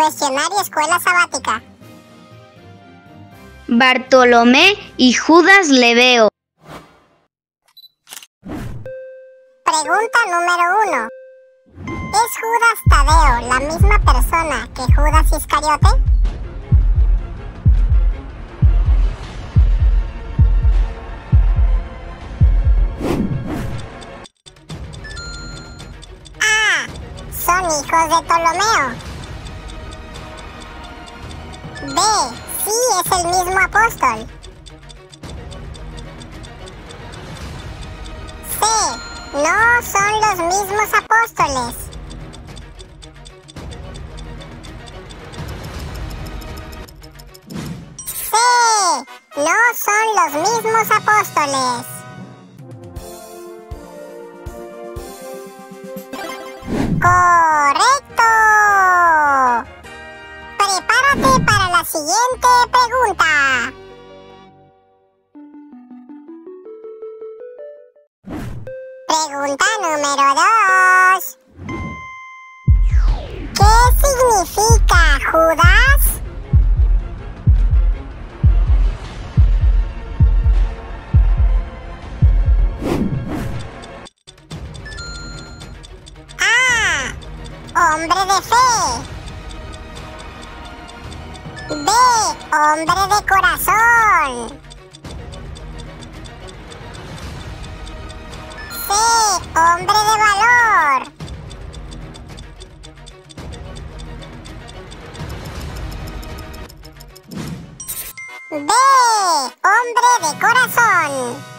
Cuestionario Escuela Sabática. Bartolomé y Judas Leveo. Pregunta número uno. ¿Es Judas Tadeo la misma persona que Judas Iscariote? A. Son hijos de Ptolomeo. B. Sí es el mismo apóstol. C. No son los mismos apóstoles. C. No son los mismos apóstoles. Correcto. Siguiente pregunta. Pregunta número 2. ¿Qué significa Judas? B. Hombre de corazón. C. Hombre de valor. B. Hombre de corazón.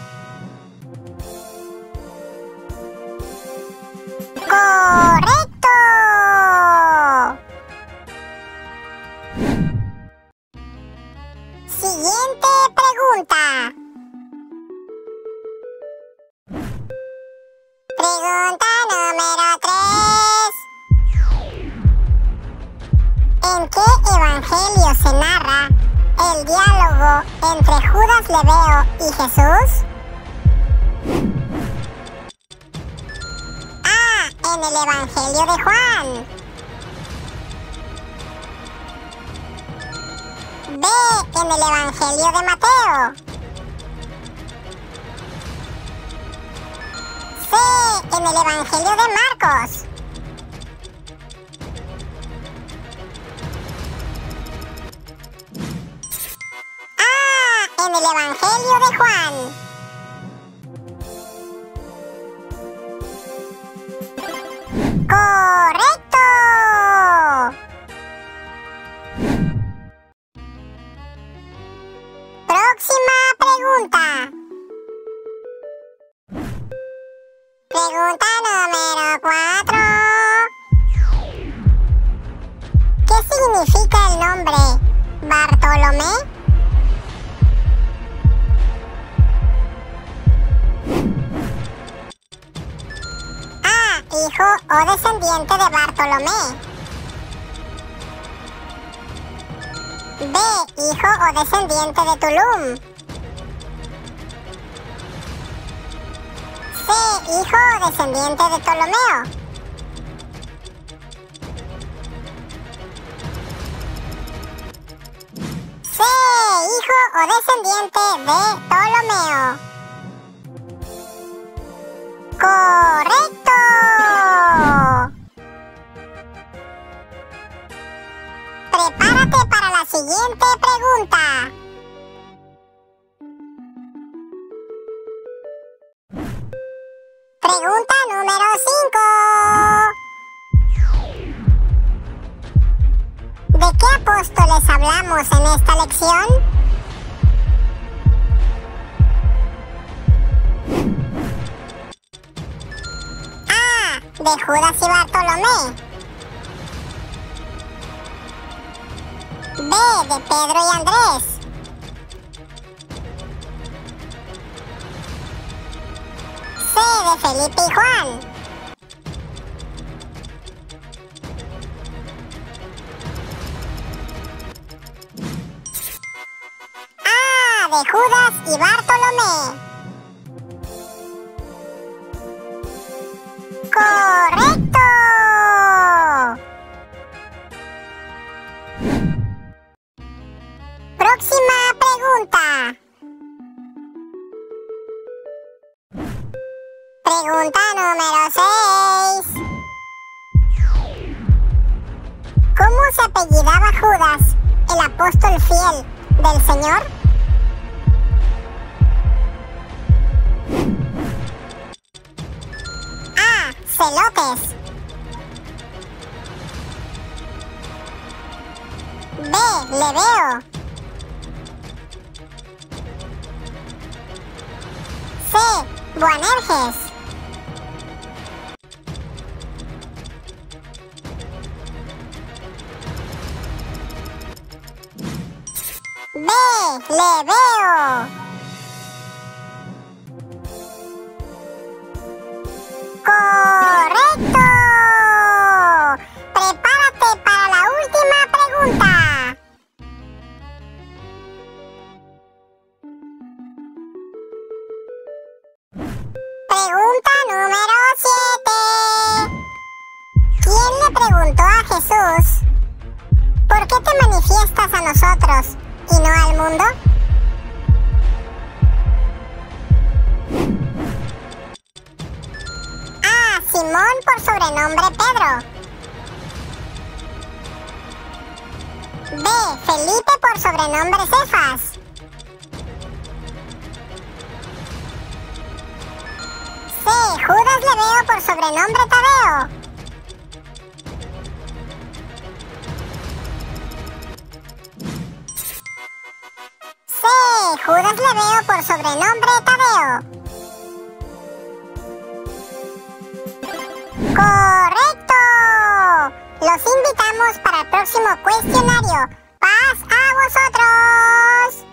Correcto. Qué evangelio se narra el diálogo entre Judas Leveo y Jesús? A. En el evangelio de Juan. B. En el evangelio de Mateo. C. En el Evangelio de Marcos. En el Evangelio de Juan. Correcto. Descendiente de Bartolomé. B. Hijo o descendiente de Tulum. C. Hijo o descendiente de Ptolomeo. C. Hijo o descendiente de Ptolomeo. Correcto. Prepárate para la siguiente pregunta. Pregunta número 5. ¿De qué apóstoles hablamos en esta lección? A. De Judas y Bartolomé. B. De Pedro y Andrés. C. De Felipe y Juan. A. De Judas y Bartolomé. Pregunta número 6. ¿Cómo se apellidaba Judas, el apóstol fiel del Señor? A. Celotes. B. Leveo. C. Boanerges. B. Leveo. ¡Correcto! B. Felipe por sobrenombre Cefas. C. Judas Leveo por sobrenombre Tadeo. C. Judas Leveo por sobrenombre Tadeo invitamos para el próximo cuestionario. ¡Paz a vosotros!